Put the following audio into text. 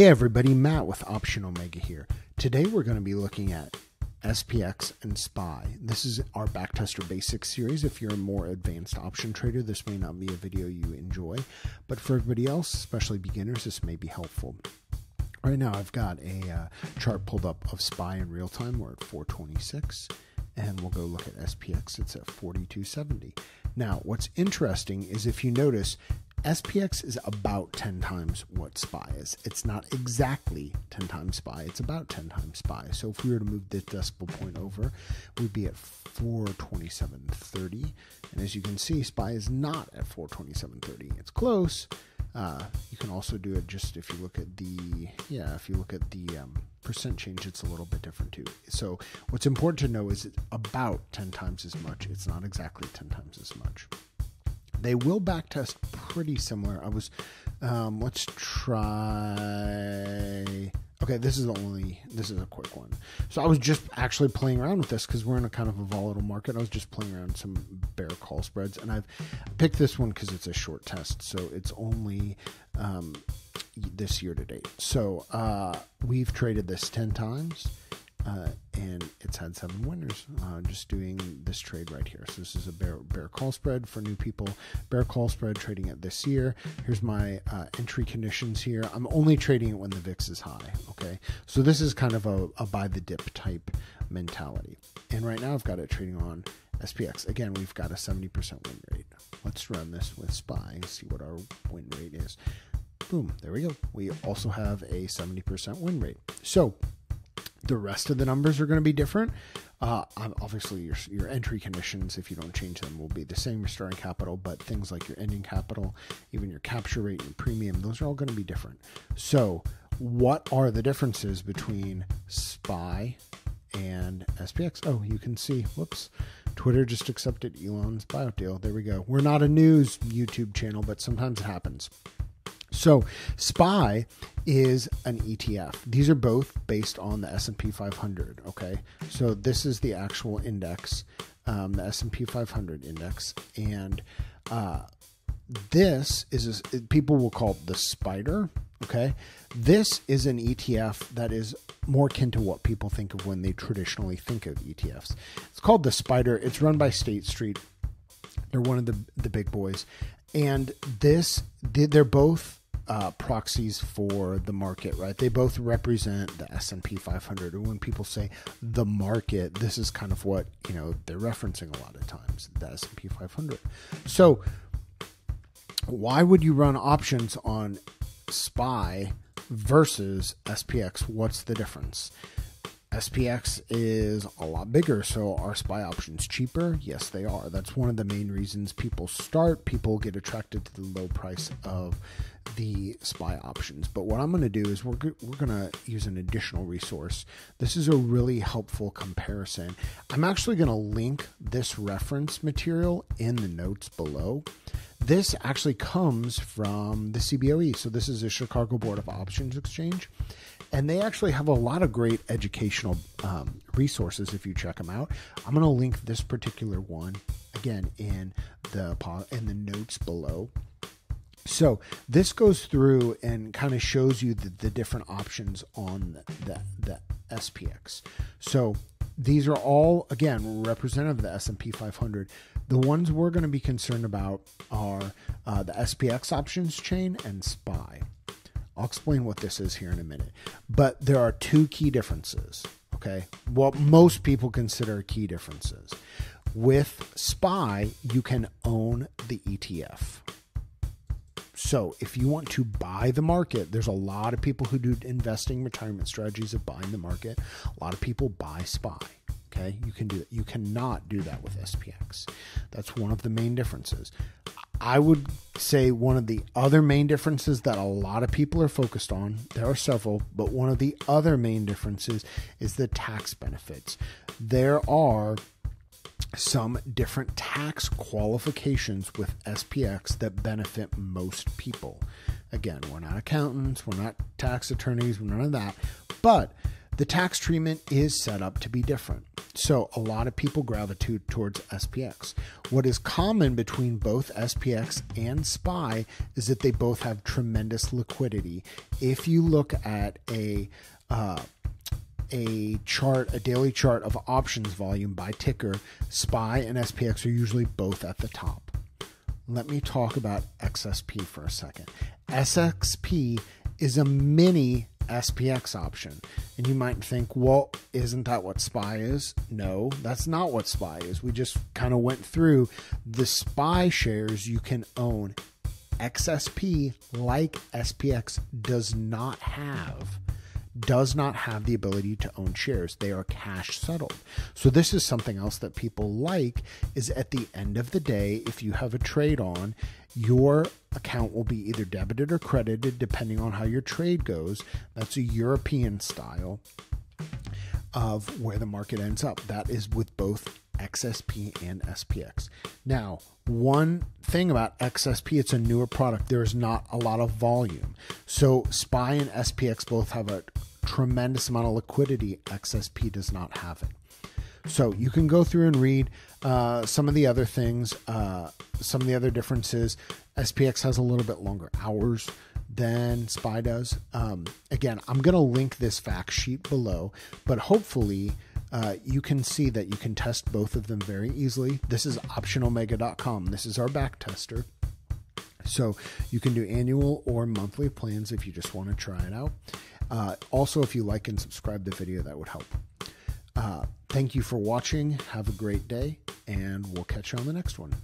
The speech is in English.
Hey everybody, Matt with Option Omega here. Today we're going to be looking at SPX and SPY. This is our Backtester Basics series. If you're a more advanced option trader, this may not be a video you enjoy, but for everybody else, especially beginners, this may be helpful. Right now I've got a uh, chart pulled up of SPY in real time. We're at 426 and we'll go look at SPX. It's at 4270. Now, what's interesting is if you notice, SPX is about 10 times what SPY is. It's not exactly 10 times SPY, it's about 10 times SPY. So if we were to move this decimal point over, we'd be at 427.30. And as you can see, SPY is not at 427.30. It's close. Uh, you can also do it just if you look at the, yeah, if you look at the um, percent change, it's a little bit different too. So what's important to know is it's about 10 times as much. It's not exactly 10 times as much. They will backtest pretty similar. I was, um, let's try. Okay, this is the only. This is a quick one. So I was just actually playing around with this because we're in a kind of a volatile market. I was just playing around some bear call spreads, and I've picked this one because it's a short test. So it's only um, this year to date. So uh, we've traded this ten times. Uh, and it's had seven winners uh, just doing this trade right here. So this is a bear bear call spread for new people. Bear call spread trading it this year. Here's my uh, entry conditions here. I'm only trading it when the VIX is high. Okay, so this is kind of a, a buy the dip type mentality. And right now I've got it trading on SPX. Again, we've got a 70% win rate. Let's run this with SPY and see what our win rate is. Boom, there we go. We also have a 70% win rate. So the rest of the numbers are going to be different. Uh, obviously, your, your entry conditions, if you don't change them, will be the same. Your starting capital, but things like your ending capital, even your capture rate and premium, those are all going to be different. So, what are the differences between SPY and SPX? Oh, you can see, whoops, Twitter just accepted Elon's buyout deal. There we go. We're not a news YouTube channel, but sometimes it happens. So SPY is an ETF. These are both based on the S&P 500. Okay, so this is the actual index, um, the S&P 500 index, and uh, this is a, people will call it the spider. Okay, this is an ETF that is more akin to what people think of when they traditionally think of ETFs. It's called the spider. It's run by State Street. They're one of the the big boys, and this they're both uh, proxies for the market, right? They both represent the S and P 500. And when people say the market, this is kind of what you know they're referencing a lot of times the S and P 500. So, why would you run options on SPY versus SPX? What's the difference? SPX is a lot bigger, so are SPY options cheaper? Yes, they are. That's one of the main reasons people start. People get attracted to the low price of the SPY options. But what I'm going to do is we're, we're going to use an additional resource. This is a really helpful comparison. I'm actually going to link this reference material in the notes below. This actually comes from the CBOE. So this is the Chicago Board of Options Exchange and they actually have a lot of great educational um, resources if you check them out. I'm going to link this particular one again in the in the notes below. So this goes through and kind of shows you the, the different options on the, the SPX. So these are all again representative of the S&P 500. The ones we're going to be concerned about are uh, the SPX options chain and SPY. I'll explain what this is here in a minute. But there are two key differences, okay? What most people consider key differences. With SPY, you can own the ETF. So, if you want to buy the market, there's a lot of people who do investing retirement strategies of buying the market. A lot of people buy SPY. Okay, you can do that. You cannot do that with SPX. That's one of the main differences. I would say one of the other main differences that a lot of people are focused on, there are several, but one of the other main differences is the tax benefits. There are some different tax qualifications with SPX that benefit most people. Again, we're not accountants, we're not tax attorneys, we're none of that, but the tax treatment is set up to be different. So a lot of people gravitate towards SPX. What is common between both SPX and SPY is that they both have tremendous liquidity. If you look at a uh, a chart, a daily chart of options volume by ticker, SPY and SPX are usually both at the top. Let me talk about XSP for a second. SXP is a mini SPX option. And you might think, well, isn't that what SPY is? No, that's not what SPY is. We just kind of went through the SPY shares you can own. XSP, like SPX, does not have does not have the ability to own shares. They are cash settled. So this is something else that people like is at the end of the day, if you have a trade on, your account will be either debited or credited depending on how your trade goes. That's a European style of where the market ends up. That is with both XSP and SPX. Now, one thing about XSP, it's a newer product. There is not a lot of volume. So SPY and SPX both have a tremendous amount of liquidity. XSP does not have it. So you can go through and read uh, some of the other things, uh, some of the other differences. SPX has a little bit longer hours than SPY does. Um, again, I'm going to link this fact sheet below, but hopefully uh, you can see that you can test both of them very easily. This is optionomega.com. This is our back tester. So you can do annual or monthly plans if you just want to try it out. Uh, also, if you like and subscribe the video, that would help. Uh, thank you for watching. Have a great day, and we'll catch you on the next one.